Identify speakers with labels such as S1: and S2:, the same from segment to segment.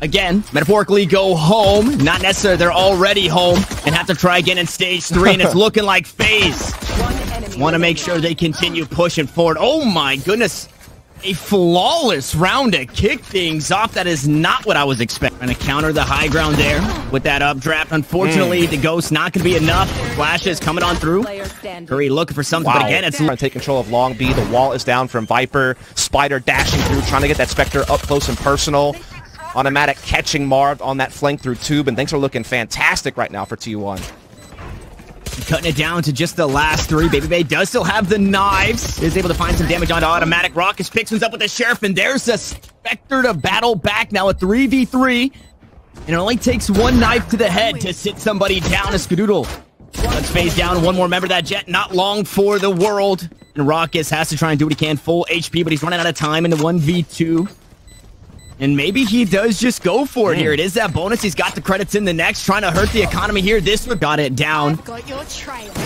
S1: again, metaphorically go home. Not necessarily they're already home and have to try again in stage three, and it's looking like FaZe. Want to make sure they continue pushing forward. Oh my goodness. A flawless round to kick things off. That is not what I was expecting. Trying to counter the high ground there with that updraft. Unfortunately, mm. the Ghost not going to be enough. Flashes coming on through. Curry looking for something, wow. but again, it's...
S2: Trying to take control of Long B. The wall is down from Viper. Spyder dashing through, trying to get that Spectre up close and personal. Autimatic catching Marv on that flank through Tube, and things are looking fantastic right now for T1.
S1: Cutting it down to just the last three. Baby Bay does still have the knives. Is able to find some damage onto Autimatic. Rawkus picks ones up with the Sheriff, and there's a Spectre to battle back now. A 3v3. And it only takes one knife to the head to sit somebody down. A Skadoodle Let's phase down one more member of that jet. Not long for the world. And Rawkus has to try and do what he can. Full HP, but he's running out of time in the 1v2. And maybe he does just go for it hmm. here. It is that bonus. He's got the credits in the next, trying to hurt the economy here. This one got it down.
S2: Got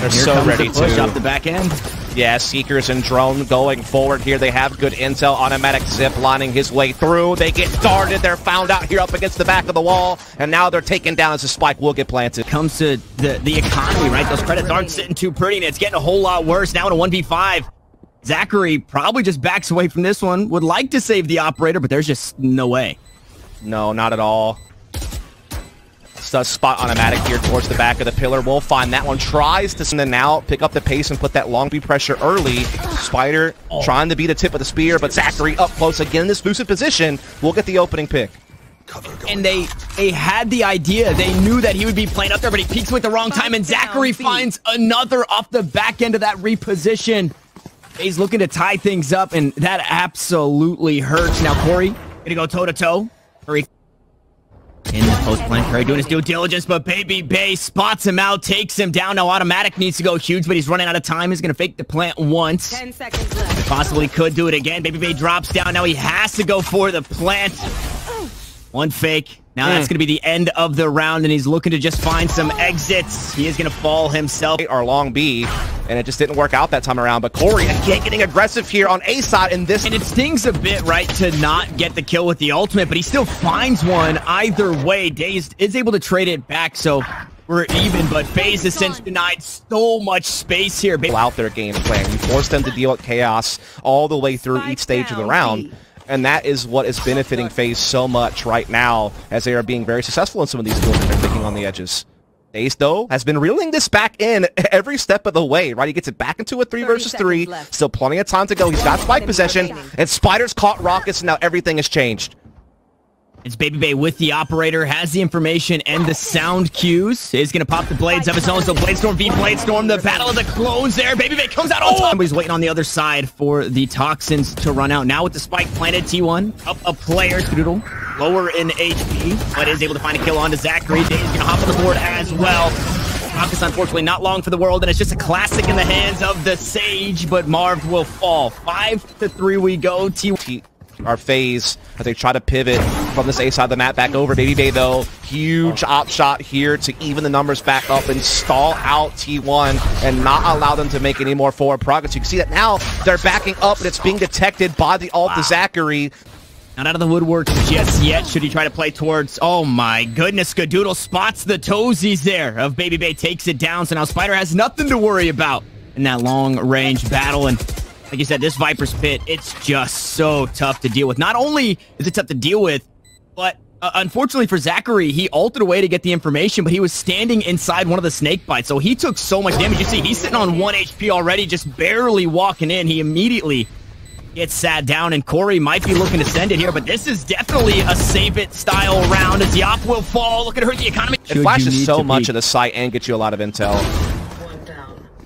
S2: They're so ready
S1: the push
S2: to
S1: off the back end.
S2: Yeah, Seekers and Drone going forward here. They have good intel. Autimatic zip lining his way through. They get darted. They're found out here up against the back of the wall. And now they're taken down as the spike will get planted.
S1: Comes to the, the economy, right? Those credits aren't sitting too pretty, and it's getting a whole lot worse now in a 1v5. Zachary probably just backs away from this one. Would like to save the operator, but there's just no way.
S2: No, not at all. Does spot Autimatic here towards the back of the pillar. We'll find that one. Tries to send it out, pick up the pace, and put that long B pressure early. Spyder oh. trying to be the tip of the spear, but Zachary up close again in this boosted position. We'll get the opening pick.
S1: And they they had the idea. They knew that he would be playing up there, but he peeks with the wrong time, and Zachary finds another off the back end of that reposition. He's looking to tie things up, and that absolutely hurts. Now, Corey, gonna go toe-to-toe. -to -toe. In the post plant. Curry doing his due diligence, but Baby Bay spots him out, takes him down. Now Autimatic needs to go huge, but he's running out of time. He's going to fake the plant once. Ten seconds left. Possibly could do it again. Baby Bay drops down. Now he has to go for the plant. One fake. Now mm. that's going to be the end of the round, and he's looking to just find some exits. He is going to fall himself.
S2: Our long B, and it just didn't work out that time around. But Corey again getting aggressive here on A side in this.
S1: And it stings a bit, right, to not get the kill with the ultimate, but he still finds one either way. Dazed is able to trade it back, so we're even, but FaZe has since denied so much space here.
S2: Out their game plan. You force them to deal with chaos all the way through each stage of the round. And that is what is benefiting FaZe so much right now as they are being very successful in some of these duels that they're picking on the edges. Ace, though, has been reeling this back in every step of the way, right? He gets it back into a three versus three. Left. Still plenty of time to go. He's got spike possession, and Spyder's caught Rawkus, and now everything has changed.
S1: It's Baby Bay with the operator, has the information and the sound cues. Going to pop the blades of his own. So Bladestorm v Bladestorm, the battle of the clones there. Baby Bay comes out on time. He's waiting on the other side for the toxins to run out. Now with the spike planted, T1 up a player, Skadoodle, lower in HP, but is able to find a kill onto Zachary. Going to hop on the board as well. Rawkus, unfortunately, not long for the world, and it's just a classic in the hands of the Sage, but Marv will fall. Five to three we go. T1
S2: our FaZe as they try to pivot from this A side of the map back over. Baby Bay, though, huge oh. op shot here to even the numbers back up and stall out T1 and not allow them to make any more forward progress. You can see that now they're backing up and it's being detected by the ult wow. to Zachary.
S1: Not out of the woodwork just yet. Should he try to play towards... Oh, my goodness. Skadoodle spots the toesies there of Baby Bay. Takes it down. So now Spyder has nothing to worry about in that long-range battle. And like you said, this Viper's Pit, it's just so tough to deal with. Not only is it tough to deal with, but uh, unfortunately for Zachary, he altered away to get the information, but he was standing inside one of the snake bites, so he took so much damage. You see, he's sitting on 1 HP already, just barely walking in. He immediately gets sat down, and Corey might be looking to send it here, but this is definitely a save-it style round as the will fall. Look at hurt the economy.
S2: It flashes so much of the site and gets you a lot of intel.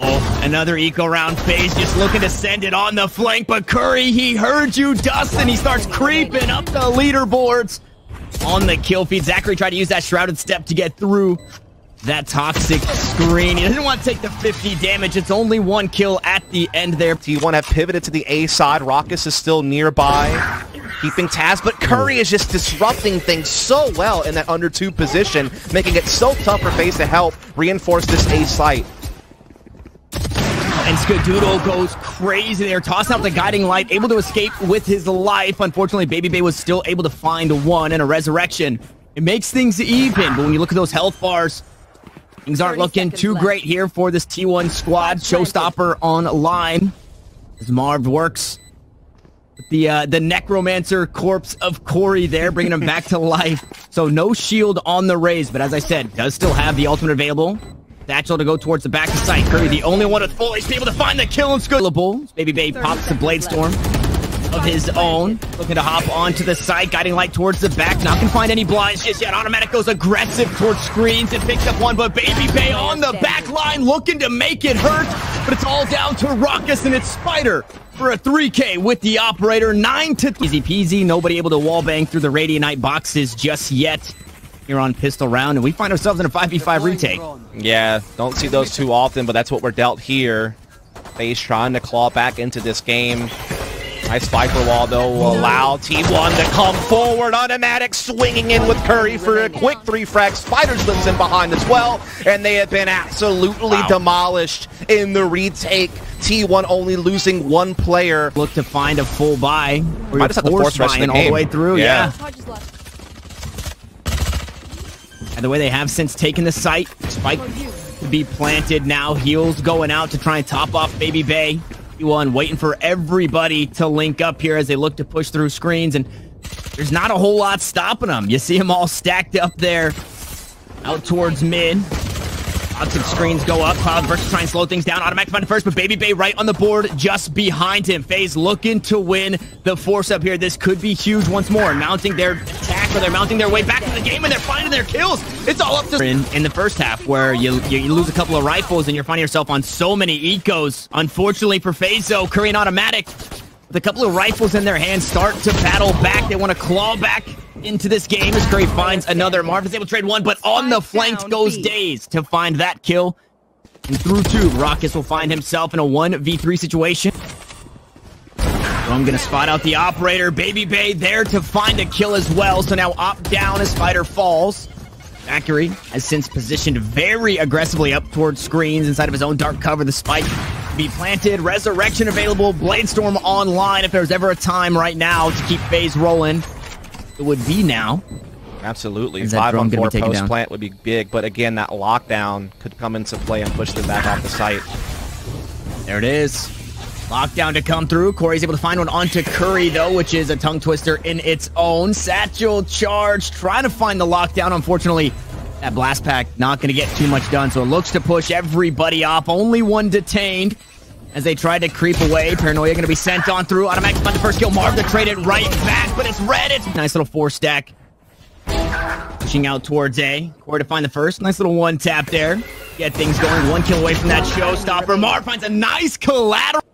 S1: Oh, another eco round FaZe, just looking to send it on the flank, but Curry, he heard you, Dustin. He starts creeping up the leaderboards on the kill feed. Zachary tried to use that shrouded step to get through that toxic screen. He doesn't want to take the 50 damage. It's only one kill at the end there.
S2: T1 have pivoted to the A side. Rawkus is still nearby, keeping Taz, but Curry is just disrupting things so well in that under two position, making it so tough for FaZe to help reinforce this A site.
S1: And Skadoodle goes crazy there, tossing out the guiding light, able to escape with his life. Unfortunately, Baby Bay was still able to find one and a resurrection. It makes things even, but when you look at those health bars, things aren't looking too left. great here for this T1 squad. Showstopper online as Marv works the uh, the necromancer corpse of Corey there, bringing him back to life. So no shield on the raise, but as I said, does still have the ultimate available. Satchel to go towards the back of sight. Curry, the only one with full HP, able to find the kill and scoreable. Baby Bay pops the Blade Storm of his own. Looking to hop onto the site, guiding light towards the back. Not gonna find any blinds just yet. Autimatic goes aggressive towards screens and picks up one, but Baby Bay on the back line looking to make it hurt. But it's all down to Rawkus and it's Spyder for a 3K with the operator. 9 to easy peasy. Nobody able to wallbang through the Radiant boxes just yet here on Pistol Round, and we find ourselves in a 5v5 retake.
S2: Yeah, don't see those too often, but that's what we're dealt here. FaZe trying to claw back into this game. Nice Viper wall, though, will allow T1 to come forward. Autimatic swinging in with Curry for a quick three frag. Spyders slips in behind as well, and they have been absolutely wow. demolished in the retake. T1 only losing one player.
S1: Look to find a full buy. Or Might have the force rush all the way through. Yeah. yeah. And the way they have since taken the site, Spike to be planted now. Heels going out to try and top off Baby Bay. T1 waiting for everybody to link up here as they look to push through screens. And there's not a whole lot stopping them. You see them all stacked up there out towards mid. Lots of screens go up. Cloud versus try and slow things down. Autimatic find first, but Baby Bay right on the board just behind him. FaZe looking to win the force up here. This could be huge once more. Mounting their attack, or they're mounting their way back to the game, and they're finding their kills. It's all up to... In, in the first half, where you, you, you lose a couple of rifles, and you're finding yourself on so many ecos. Unfortunately for FaZe, though, Korean Autimatic with a couple of rifles in their hands, start to battle back. They want to claw back into this game as Curry finds another. Marvin's able to trade one, but on the flank goes Days to find that kill. And through two, Rawkus will find himself in a 1v3 situation. So I'm going to spot out the operator. Baby Bay there to find a kill as well. So now op down as Spyder falls. Zachary has since positioned very aggressively up towards screens inside of his own dark cover. The spike be planted. Resurrection available. Bladestorm online if there's ever a time right now to keep FaZe rolling it would be now.
S2: Absolutely. Five on four post plant would be big, but again, that lockdown could come into play and push them back off the site.
S1: There it is. Lockdown to come through. Corey's able to find one onto Curry, though, which is a tongue twister in its own. Satchel charge, trying to find the lockdown. Unfortunately, that blast pack not going to get too much done, so it looks to push everybody off. Only one detained as they try to creep away. Paranoia going to be sent on through. Autimatic find the first kill. Marv to trade it right back, but it's red. It's nice little four stack. Pushing out towards A. Core to find the first. Nice little one tap there. Get things going. One kill away from that showstopper. Marv finds a nice collateral.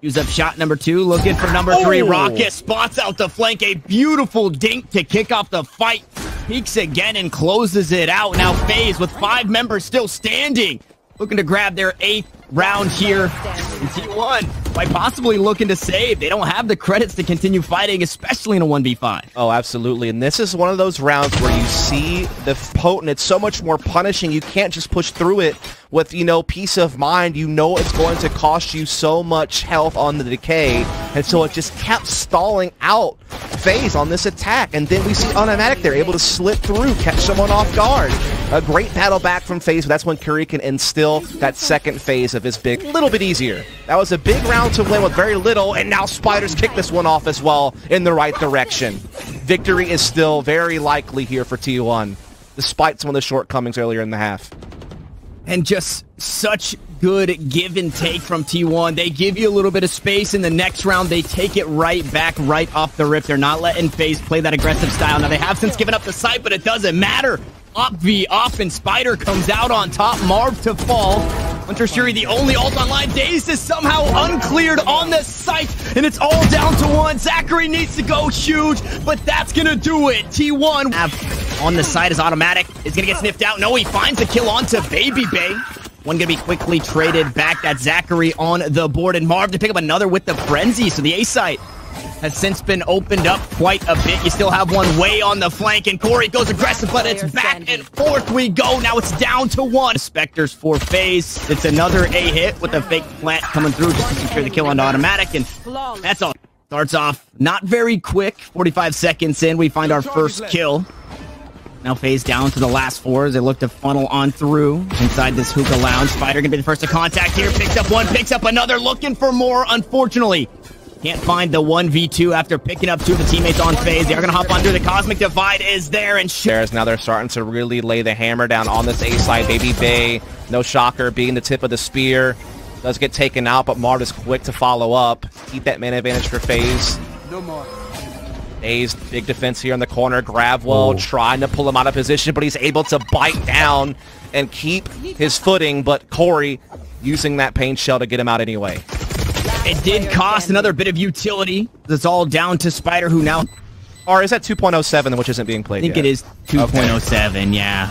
S1: Use up shot number two. Looking for number three. Oh. Rawkus spots out the flank. A beautiful dink to kick off the fight. Peeks again and closes it out. Now FaZe with five members still standing. Looking to grab their eighth round here in T1 by possibly looking to save. They don't have the credits to continue fighting, especially in a 1v5.
S2: Oh, absolutely. And this is one of those rounds where you see the potent. It's so much more punishing. You can't just push through it with, you know, peace of mind. You know it's going to cost you so much health on the decay. And so it just kept stalling out FaZe on this attack. And then we see Autimatic there, able to slip through, catch someone off guard. A great battle back from FaZe, but that's when Curry can instill that second phase of his big, little bit easier. That was a big round to win with very little, and now Spyders kick this one off as well in the right direction. Victory is still very likely here for T1, despite some of the shortcomings earlier in the half.
S1: And just such good give and take from T1. They give you a little bit of space in the next round. They take it right back, right off the rip. They're not letting FaZe play that aggressive style. Now, they have since given up the site, but it doesn't matter. Up V off, and Spyder comes out on top. Marv to fall. Hunter Shuri, the only ult online. Daze is somehow uncleared on the site, and it's all down to one. Zachary needs to go huge, but that's gonna do it. T1 on the side is Autimatic. Is gonna get sniffed out. No, he finds the kill onto Baby Bay. One gonna be quickly traded back. That Zachary on the board, and Marv to pick up another with the Frenzy. So the A site has since been opened up quite a bit. You still have one way on the flank, and Corey goes aggressive, but it's back and forth we go. Now it's down to one. Spectres for FaZe. It's another A hit with a fake plant coming through just to secure the kill on Autimatic, and that's all. Starts off not very quick. 45 seconds in, we find our first kill. Now FaZe down to the last four as they look to funnel on through inside this hookah lounge. Spyder gonna be the first to contact here. Picks up one, picks up another, looking for more. Unfortunately, can't find the 1v2 after picking up two of the teammates on FaZe. They're gonna hop under. The Cosmic Divide is there and
S2: Shares now they're starting to really lay the hammer down on this A side. Baby Bay, no shocker, being the tip of the spear. Does get taken out, but Marv is quick to follow up. Keep that man advantage for FaZe. No more. A's big defense here in the corner. Gravwell trying to pull him out of position, but he's able to bite down and keep his footing. But Corey using that pain shell to get him out anyway.
S1: It did cost another bit of utility. It's all down to Spyder, who now...
S2: Or is that 2.07, which isn't being played
S1: I think
S2: yet?
S1: it is 2.07, okay. yeah.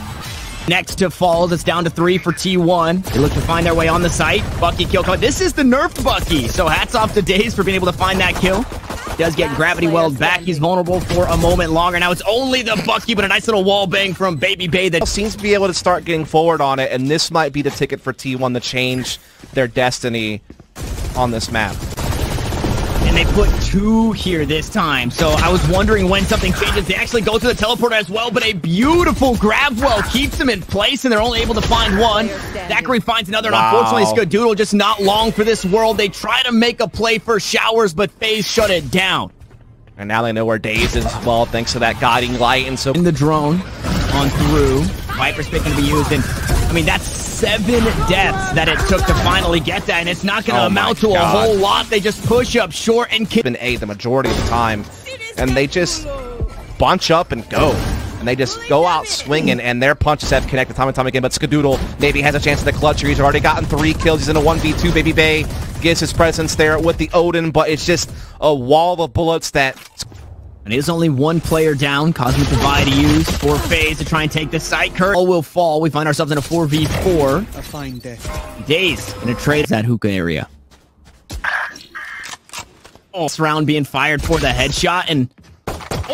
S1: Next to Falls, it's down to three for T1. They look to find their way on the site. Bucky kill. This is the nerfed Bucky, so hats off to Daze for being able to find that kill. Does get gravity weld back. He's vulnerable for a moment longer. Now it's only the Bucky, but a nice little wall bang from Baby Bay that
S2: seems to be able to start getting forward on it, and this might be the ticket for T1 to change their destiny on this map
S1: and they put two here this time. So I was wondering when something changes. They actually go to the teleporter as well, but a beautiful grab well keeps them in place, and they're only able to find one. Zachary finds another, wow. and unfortunately, Skadoodle just not long for this world. They try to make a play for Showers, but FaZe shut it down.
S2: And now they know where Daze is as well, thanks to that guiding light. And so
S1: in the drone on through, Viper's picking to be used, and I mean that's seven deaths that it took to finally get that, and it's not going to oh amount to a whole lot. They just push up short and
S2: keep an A the majority of the time, and they just bunch up and go. And they just go out swinging, and their punches have connected time and time again. But Skadoodle maybe has a chance at the clutch here. He's already gotten three kills. He's in a 1v2. Baby Bay gives his presence there with the Odin, but it's just a wall of bullets that
S1: and it is only one player down. Cosmic Divide used for FaZe to try and take the site. Kurt all will fall. We find ourselves in a 4v4. A fine day. Dazed in a trade that hookah area. Oh, this round being fired for the headshot and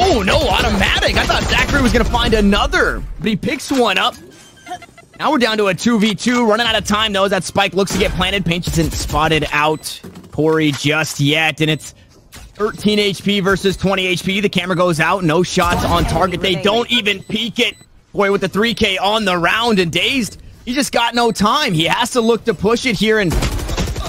S1: Oh no, Autimatic. I thought Zachary was gonna find another, but he picks one up. Now we're down to a 2v2, running out of time though. That spike looks to get planted. Paint isn't spotted out Corey just yet, and it's 13 HP versus 20 HP. The camera goes out. No shots on target. They don't even peek it. Boy, with the 3K on the round and dazed, he just got no time. He has to look to push it here and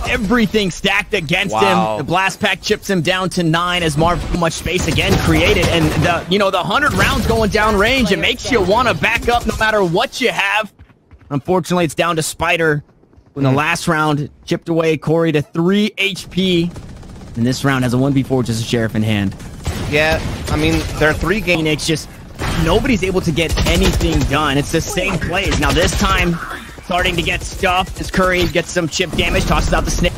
S1: everything stacked against wow. him. The blast pack chips him down to nine as Marv much space again created. And the you know the 100 rounds going down range, it makes you want to back up no matter what you have. Unfortunately, it's down to Spyder. In the hmm. last round, chipped away Corey to 3 HP. And this round has a 1v4, just a Sheriff in hand.
S2: Yeah, I mean, there are three games.
S1: Phoenix just, nobody's able to get anything done. It's the same plays. Now this time, starting to get stuffed as Curry gets some chip damage, tosses out the snake.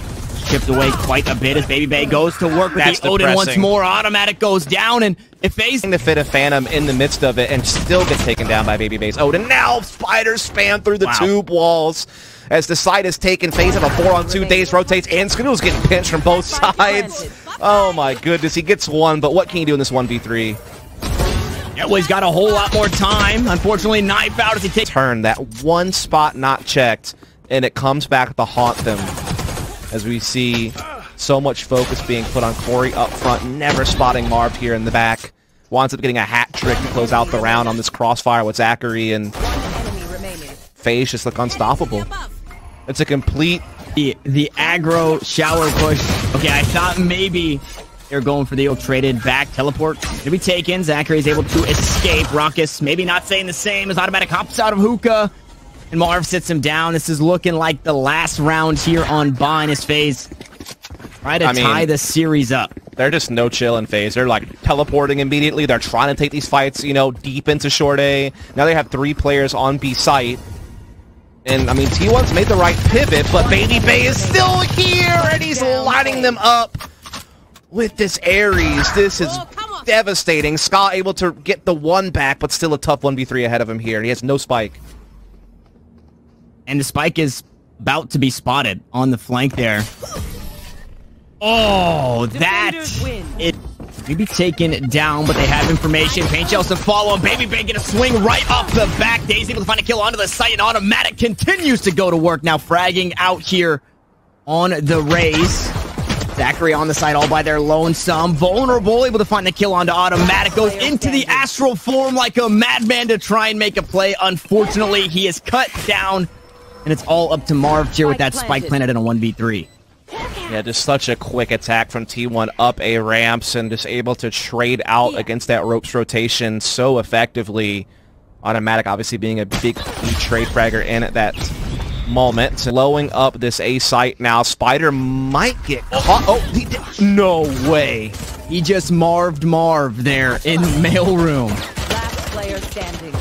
S1: Chipped away quite a bit as Baby Bay goes to work with That's the Odin once more. Autimatic goes down, and if FaZe...
S2: The fit of Phantom in the midst of it and still gets taken down by Baby Bay's Odin. Now Spyders spam through the wow. tube walls as the side is taken. FaZe of a four on two days rotates, and Skadoodle's getting pinched from both sides. Oh my goodness, he gets one, but what can he do in this 1v3?
S1: Yeah, well, he's got a whole lot more time. Unfortunately, knife out as he takes...
S2: Turn, that one spot not checked, and it comes back to haunt them. As we see so much focus being put on Corey up front, never spotting Marv here in the back. Winds up getting a hat trick to close out the round on this crossfire with Zachary, and FaZe just look unstoppable. It's a complete...
S1: The, the aggro shower push. Okay, I thought maybe they're going for the old traded back teleport to be taken. Zachary is able to escape. Rawkus maybe not saying the same as Autimatic hops out of hookah. And Marv sits him down. This is looking like the last round here on Ba in his FaZe. Try to I tie mean, the series up.
S2: They're just no chill in FaZe. They're like teleporting immediately. They're trying to take these fights, you know, deep into short A. Now they have three players on B site. And, I mean, T1's made the right pivot, but Baby Bay is still here, and he's lighting them up with this Ares. This is oh, devastating. Ska able to get the one back, but still a tough 1v3 ahead of him here. He has no spike.
S1: And the spike is about to be spotted on the flank there. Oh, that... It maybe taken down, but they have information. Paint shells to follow. Baby Bay get a swing right off the back. Days able to find a kill onto the site, and Autimatic continues to go to work now, fragging out here on the Raze. Zachary on the side all by their lonesome. Vulnerable, able to find the kill onto Autimatic. Goes into the astral form like a madman to try and make a play. Unfortunately, he is cut down, and it's all up to Marv here with that spike planted in a 1v3.
S2: Yeah, just such a quick attack from T1 up A ramps and just able to trade out against that ropes rotation so effectively. Autimatic obviously being a big key trade fragger in at that moment. Blowing up this A site now. Spyder might get oh, caught. Oh, he did. no way.
S1: He just marved Marv there in mailroom.
S3: Last player standing.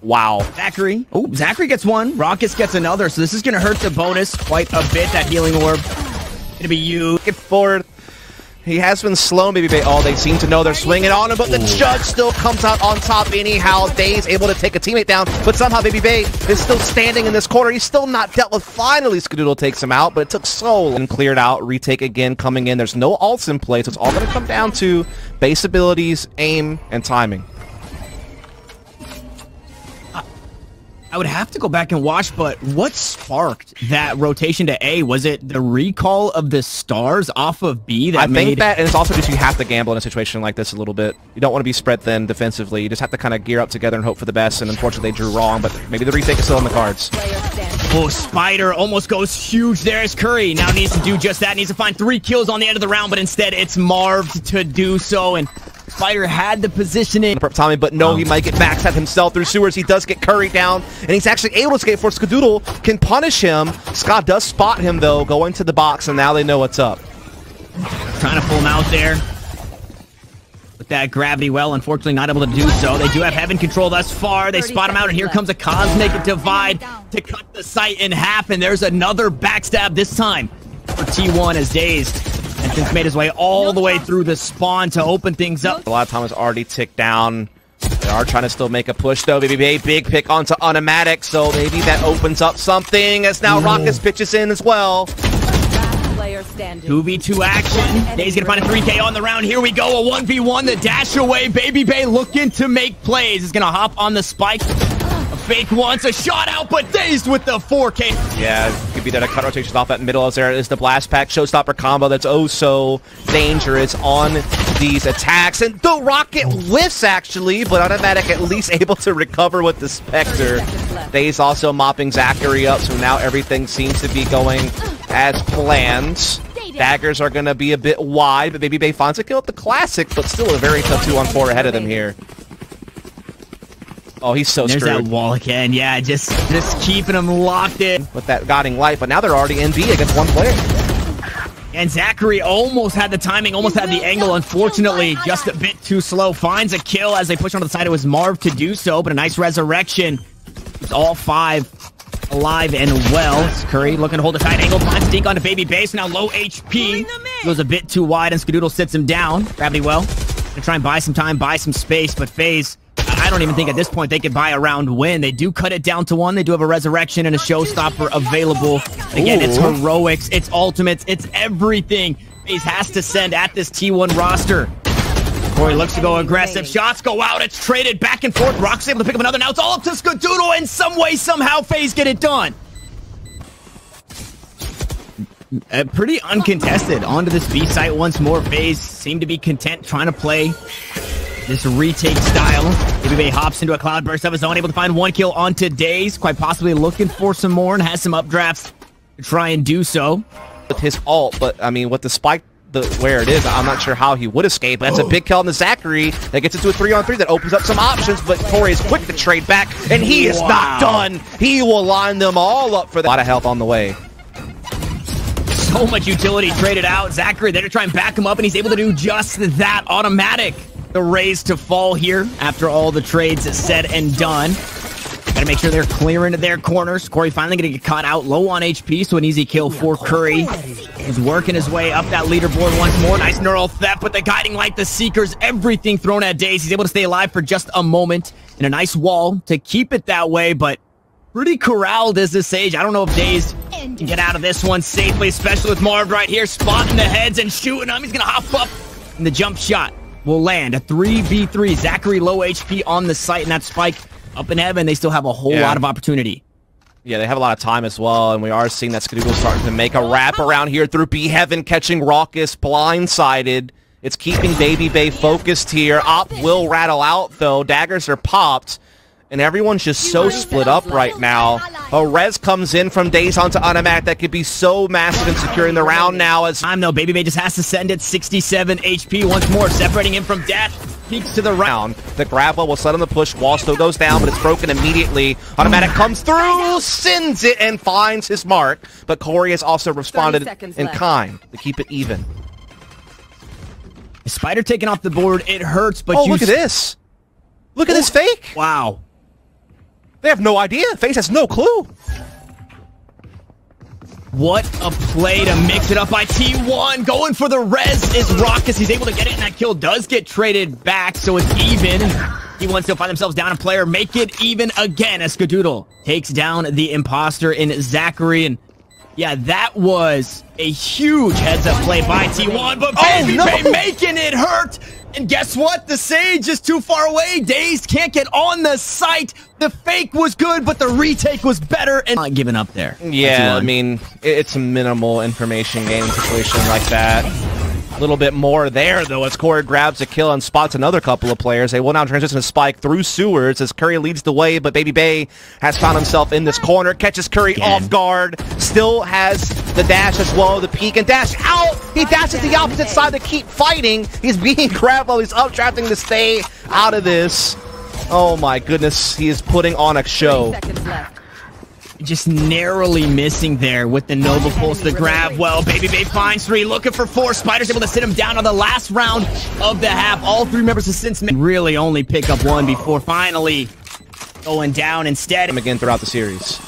S2: Wow.
S1: Zachary. Oh, Zachary gets one. Rawkus gets another. So this is going to hurt the bonus quite a bit, that healing orb. To be you.
S2: Get forward. He has been slow, maybe they all they seem to know they're swinging on him, but the judge still comes out on top anyhow. Days able to take a teammate down, but somehow Baby Bay is still standing in this corner. He's still not dealt with. Finally, Skadoodle takes him out, but it took so long. And cleared out, retake again, coming in. There's no ults in play, so it's all going to come down to base abilities, aim, and timing.
S1: I would have to go back and watch, but what sparked that rotation to A? Was it the recall of the stars off of B that
S2: I
S1: made...
S2: think that, and it's also just you have to gamble in a situation like this a little bit. You don't want to be spread thin defensively. You just have to kind of gear up together and hope for the best, and unfortunately they drew wrong, but maybe the retake is still in the cards.
S1: Oh, Spyder almost goes huge there as Curry. Now needs to do just that. Needs to find three kills on the end of the round, but instead it's Marv to do so, and Spyder had the positioning.
S2: Tommy, but no, he might get backstab himself through sewers. He does get Curry down, and he's actually able to escape for Skadoodle. Can punish him. Scott does spot him, though, go into the box, and now they know what's up.
S1: Trying to pull him out there. With that gravity well, unfortunately not able to do so. They do have heaven control thus far. They spot him out, and here comes a Cosmic Divide to cut the site in half, and there's another backstab this time for T1 as Dazed. Made his way all the way through the spawn to open things up.
S2: A lot of time has already ticked down. They are trying to still make a push, though. Baby Bay, big pick onto Autimatic, so maybe that opens up something as now Rawkus pitches in as well.
S3: Player standing.
S1: 2v2 action. Day's gonna find a 3k on the round. Here we go, a 1v1. The dash away. Baby Bay looking to make plays. Is gonna hop on the spike. Fake once, a shot out, but Dazed with the 4k.
S2: Yeah, could be that a cut rotation off that middle as there is the blast pack showstopper combo that's oh so dangerous on these attacks. And the rocket whiffs actually, but Autimatic at least able to recover with the Spectre. Daze also mopping Zachary up, so now everything seems to be going as planned. Daggers are going to be a bit wide, but maybe Bay finds a kill at the Classic, but still a very tough 2 on 4 ahead of them here. Oh, he's so
S1: There's
S2: screwed.
S1: that wall again. Yeah, just just keeping him locked in.
S2: With that guiding light, but now they're already in B against one player.
S1: And Zachary almost had the timing, almost had the angle. Unfortunately, just a bit too slow. Finds a kill as they push onto the side. It was Marv to do so, but a nice resurrection. It's all five alive and well. It's Curry looking to hold a tight angle. Finds Dink onto Baby Base. Now low HP. Goes a bit too wide, and Skadoodle sits him down. Gravity well. Gonna try and buy some time, buy some space, but FaZe don't even think at this point they could buy a round win. They do cut it down to one. They do have a resurrection and a showstopper available. Again, it's heroics, it's ultimates, it's everything FaZe has to send at this T1 roster. Corey looks to go aggressive. Shots go out. It's traded back and forth. Rock's able to pick up another. Now it's all up to Skadoodle. In some way, somehow, FaZe get it done. Uh, pretty uncontested. Onto this B site once more. FaZe seem to be content trying to play this retake style. Baby hops into a cloudburst of his own, able to find one kill on today's. Quite possibly looking for some more and has some updrafts to try and do so.
S2: with his ult, but I mean, with the spike the where it is, I'm not sure how he would escape. That's a big kill on the Zachary that gets into a three on three that opens up some options, but Corey is quick to trade back, and he is
S1: Wow.
S2: not done. He will line them all up for that. A lot of health on the way.
S1: So much utility traded out. Zachary there to try and back him up, and he's able to do just that. Autimatic. The raise to fall here after all the trades is said and done. Gotta make sure they're clearing their corners. Corey finally gonna get caught out low on HP, so an easy kill for Curry. He's working his way up that leaderboard once more. Nice neural theft, but the guiding light, the seekers, everything thrown at Daze. He's able to stay alive for just a moment and a nice wall to keep it that way, but pretty corralled as this Sage. I don't know if Daze can get out of this one safely, especially with Marv right here, spotting the heads and shooting them. He's gonna hop up in the jump shot. Will land. A 3v3. Zachary low HP on the site, and that spike up in heaven. They still have a whole
S2: Yeah.
S1: lot of opportunity.
S2: Yeah, they have a lot of time as well, and we are seeing that Skadoodle starting to make a wrap around here through B Heaven, catching Rawkus blindsided. It's keeping Baby Bay focused here. Op will rattle out, though. Daggers are popped, and everyone's just so split up right now. A res comes in from Days onto Autimatic that could be so massive and securing the round now as
S1: Time though, Baby Bay just has to send it 67 HP once more, separating him from death. Peeks to the
S2: round. The grab wall will set on the push. Wall still goes down, but it's broken immediately. Autimatic comes through, sends it, and finds his mark. But Corey has also responded in
S3: left.
S2: kind to keep it even.
S1: Spyder taken off the board. It hurts, but
S2: Oh,
S1: you
S2: look at this. Look at this oh, fake.
S1: Wow.
S2: They have no idea. FaZe has no clue.
S1: What a play to mix it up by T1. Going for the res is Rawkus. He's able to get it, and that kill does get traded back, so it's even. T1 still find themselves down a player. Make it even again as Skadoodle takes down the imposter in Zachary. And yeah, that was a huge heads-up play by T1, but oh, Baby
S2: no.
S1: Bay making it hurt. And guess what? The Sage is too far away. Dazed can't get on the site. The fake was good, but the retake was better. And not giving up there.
S2: Yeah, I
S1: T1.
S2: mean, it's a minimal information game situation like that. A little bit more there, though, as Corey grabs a kill and spots another couple of players. They will now transition to Spike through sewers as Curry leads the way, but Baby Bay has found himself in this corner, catches Curry
S1: Again.
S2: off guard, still has the dash as well, the peek, and dash out! He dashes the opposite side to keep fighting. He's being grabbed while he's up, updrafting to stay out of this. Oh my goodness, he is putting on a show.
S1: Just narrowly missing there with the Nova Pulse, the grab. Well, Baby Bay finds three, looking for four. Spyder's able to sit him down on the last round of the half. All three members of Since really only pick up one before finally going down instead.
S2: Again throughout the series.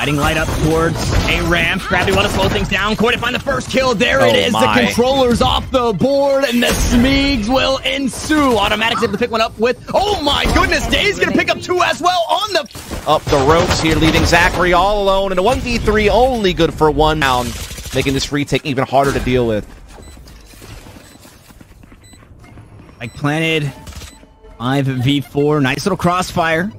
S1: Guiding light up towards a ramp. Gravity want to slow things down. Corey to find the first kill. There it
S2: Oh
S1: is.
S2: my.
S1: The controller's off the board, and the Smeegs will ensue. Autimatic's able to pick one up with. Oh my goodness, Day's gonna pick up two as well on the
S2: up the ropes here, leaving Zachary all alone in a 1v3 only good for one round, making this retake even harder to deal with.
S1: Like planted 5v4. Nice little crossfire.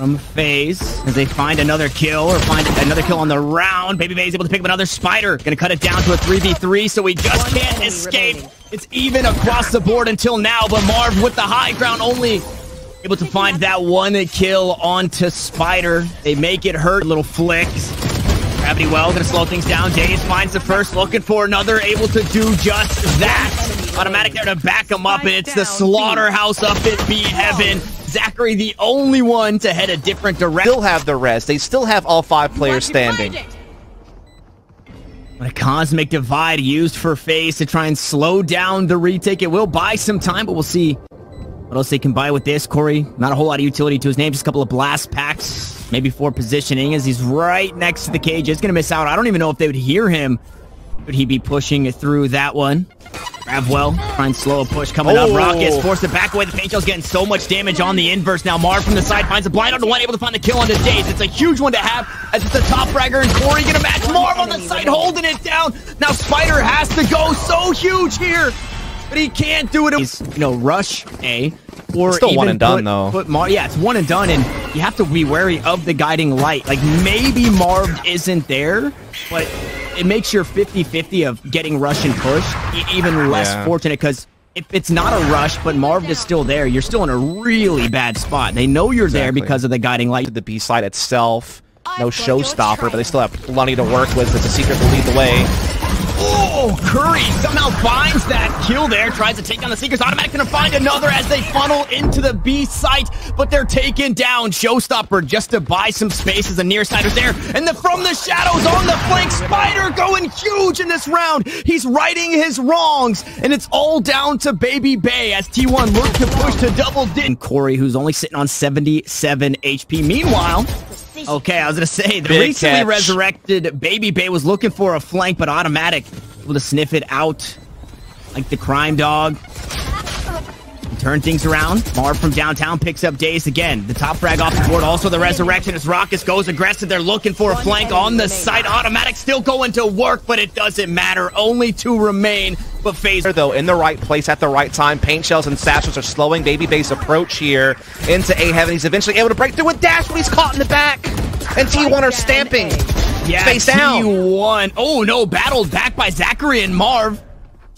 S1: From FaZe as they find another kill or find another kill on the round. Baby Bay is able to pick up another Spyder. Gonna cut it down to a 3v3 so we just
S3: One
S1: can't escape.
S3: remaining.
S1: It's even across the board until now, but Marv with the high ground only able to find that one kill onto Spyder. They make it hurt. Little flicks. Gravity well, gonna slow things down. Days finds the first, looking for another, able to do just that. Autimatic there to back him up, and it's the slaughterhouse up in B Heaven. Zachary, the only one to head a different direction.
S2: Still have the rest. They still have all five players standing.
S1: But a cosmic divide used for FaZe to try and slow down the retake. It will buy some time, but we'll see what else they can buy with this. Corey, not a whole lot of utility to his name, just a couple of blast packs, maybe for positioning as he's right next to the cage. It's going to miss out. I don't even know if they would hear him. Would he be pushing it through that one? Gravwell, try and slow a push coming up.
S2: Oh.
S1: Rawkus forced to back away. The paint shell's getting so much damage on the inverse now. Marv from the side finds a blind on the one, able to find the kill on the days. It's a huge one to have as it's a top fragger and Corey gonna match Marv on the side, holding it down. Now Spyder has to go so huge here, but he can't do it. He's, you know, rush A. Or
S2: It's still one and done,
S1: put-
S2: though.
S1: Put Mar- yeah, it's one and done, and you have to be wary of the guiding light. Like maybe Marv isn't there, but it makes your 50-50 of getting rush and push e- even less
S2: Yeah.
S1: fortunate because if it's not a rush, but Marv is still there, you're still in a really bad spot. They know you're there because of the guiding light.
S2: To the B side itself, no showstopper, but they still have plenty to work with. It's a secret to lead the way.
S1: Oh, Curry somehow finds that kill there. Tries to take down the Seekers. Autimatic gonna find another as they funnel into the B site, but they're taken down. Showstopper just to buy some space as the near side is there. And the from the shadows on the flank, Spyder going huge in this round. He's righting his wrongs, and it's all down to Baby Bay as T1 looks to push to double. And Corey, who's only sitting on 77 HP. Meanwhile, Okay, I was gonna say the
S2: Big
S1: recently
S2: catch.
S1: resurrected Baby Bay was looking for a flank, but Autimatic able to sniff it out like the crime dog. Turn things around. Marv from downtown picks up Daze again. The top frag off the board. Also the resurrection as Rawkus goes aggressive. They're looking for a flank on the site. Autimatic still going to work, but it doesn't matter. Only two remain. But FaZe
S2: though in the right place at the right time. Paint shells and satchels are slowing Baby Base approach here into A Heaven. He's eventually able to break through with Dash, but he's caught in the back. And T1 are stamping.
S1: Yeah,
S2: FaZe down.
S1: T1. Oh no, battled back by Zachary and Marv.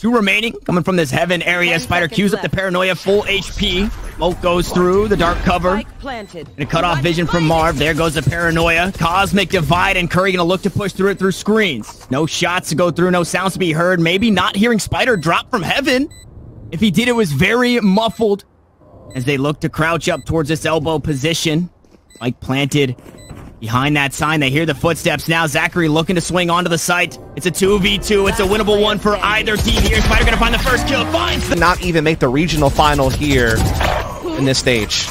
S1: Two remaining coming from this heaven area. Spyder queues up the paranoia, full HP. Smoke goes through the dark cover.
S3: planted.
S1: And a cut off vision from Marv. There goes the paranoia. Cosmic divide and Curry gonna look to push through it through screens. No shots to go through, no sounds to be heard. Maybe not hearing Spyder drop from heaven. If he did, it was very muffled. As they look to crouch up towards this elbow position. Mike planted Behind that sign, they hear the footsteps now. Zachary looking to swing onto the site. It's a 2v2. It's a winnable one for either team here. Spyder gonna find the first kill. Finds the
S2: Not even make the regional final here in this stage.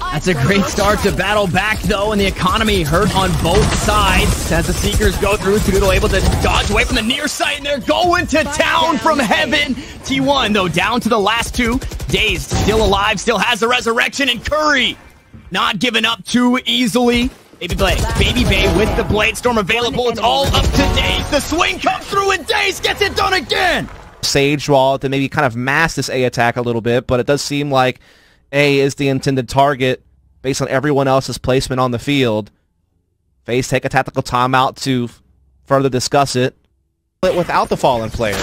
S1: That's a great start to battle back, though, and the economy hurt on both sides as the Seekers go through. Skadoodle able to dodge away from the near site, and they're going to town from heaven. T1, though, down to the last two. Dazed, still alive, still has the resurrection, and Curry not giving up too easily. Baby Blade, Baby Bay with the Blade Storm available. It's all up to Daze. The swing comes through, and Daze gets it done again.
S2: Sage wall to maybe kind of mask this A attack a little bit, but it does seem like A is the intended target based on everyone else's placement on the field. FaZe take a tactical timeout to further discuss it But without the fallen player.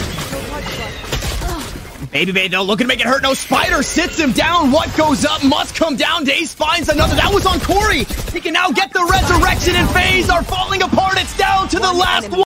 S1: Baby Bay, no, looking to make it hurt. No, Spyder sits him down. What goes up must come down. Daze finds another. That was on Corey. He can now get the resurrection and FaZe are falling apart. It's down to the last one.